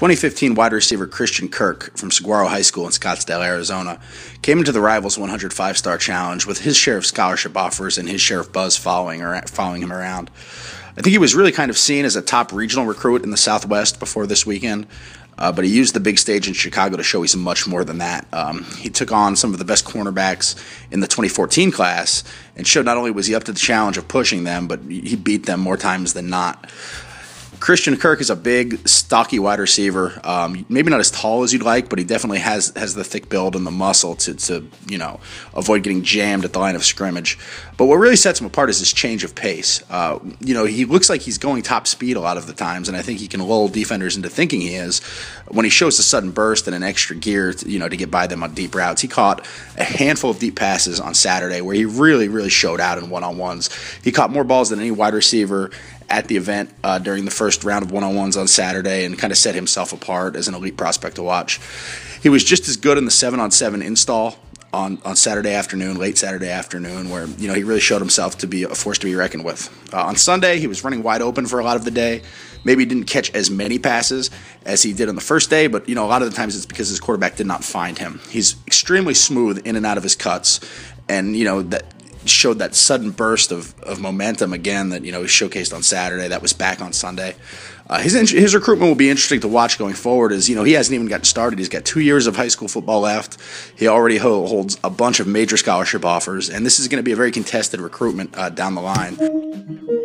2015 wide receiver Christian Kirk from Saguaro High School in Scottsdale, Arizona, came into the Rivals 105 Star Challenge with his share of scholarship offers and his share of buzz following, or following him around. I think he was really kind of seen as a top regional recruit in the Southwest before this weekend. Uh, but he used the big stage in Chicago to show he's much more than that. Um, he took on some of the best cornerbacks in the 2014 class and showed not only was he up to the challenge of pushing them, but he beat them more times than not. Christian Kirk is a big, stocky wide receiver. Um, maybe not as tall as you'd like, but he definitely has has the thick build and the muscle to, to you know avoid getting jammed at the line of scrimmage. But what really sets him apart is his change of pace. Uh, you know, he looks like he's going top speed a lot of the times, and I think he can lull defenders into thinking he is. When he shows a sudden burst and an extra gear, to, you know, to get by them on deep routes, he caught a handful of deep passes on Saturday where he really, really showed out in one on ones. He caught more balls than any wide receiver at the event uh, during the first round of one on ones on Saturday and kind of set himself apart as an elite prospect to watch. He was just as good in the seven on seven install on, on Saturday afternoon, late Saturday afternoon, where you know he really showed himself to be a force to be reckoned with. Uh, on Sunday, he was running wide open for a lot of the day. Maybe didn't catch as many passes as he did on the first day, but you know a lot of the times it's because his quarterback did not find him. He's extremely smooth in and out of his cuts, and you know that showed that sudden burst of, of momentum again that you know he showcased on Saturday. That was back on Sunday. Uh, his his recruitment will be interesting to watch going forward. As you know, he hasn't even gotten started. He's got two years of high school football left. He already holds a bunch of major scholarship offers, and this is going to be a very contested recruitment uh, down the line.